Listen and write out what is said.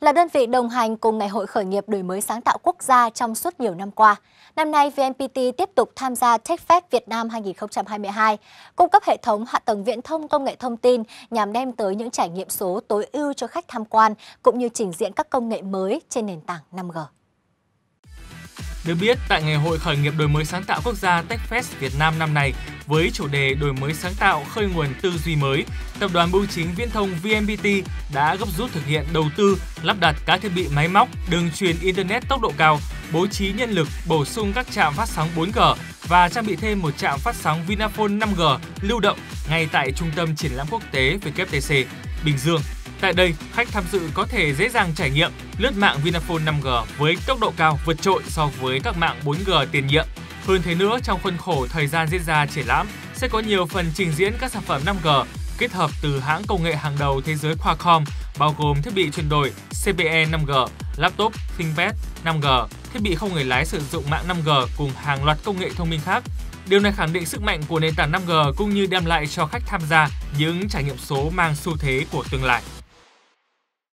là đơn vị đồng hành cùng Ngày hội khởi nghiệp đổi mới sáng tạo quốc gia trong suốt nhiều năm qua. Năm nay, VNPT tiếp tục tham gia TechFest Việt Nam 2022, cung cấp hệ thống hạ tầng viễn thông công nghệ thông tin nhằm đem tới những trải nghiệm số tối ưu cho khách tham quan, cũng như trình diễn các công nghệ mới trên nền tảng 5G. Được biết, tại Ngày hội khởi nghiệp đổi mới sáng tạo quốc gia TechFest Việt Nam năm nay, với chủ đề đổi mới sáng tạo khơi nguồn tư duy mới, Tập đoàn Bưu chính Viễn thông VNPT đã gấp rút thực hiện đầu tư lắp đặt các thiết bị máy móc, đường truyền internet tốc độ cao, bố trí nhân lực, bổ sung các trạm phát sóng 4G và trang bị thêm một trạm phát sóng Vinaphone 5G lưu động ngay tại Trung tâm Triển lãm Quốc tế WTC Bình Dương. Tại đây, khách tham dự có thể dễ dàng trải nghiệm lướt mạng Vinaphone 5G với tốc độ cao vượt trội so với các mạng 4G tiền nhiệm. Hơn thế nữa, trong khuôn khổ thời gian diễn ra triển lãm sẽ có nhiều phần trình diễn các sản phẩm 5G kết hợp từ hãng công nghệ hàng đầu thế giới Qualcomm, bao gồm thiết bị chuyển đổi CPE 5G, laptop ThinkPad 5G, thiết bị không người lái sử dụng mạng 5G cùng hàng loạt công nghệ thông minh khác. Điều này khẳng định sức mạnh của nền tảng 5G cũng như đem lại cho khách tham gia những trải nghiệm số mang xu thế của tương lai.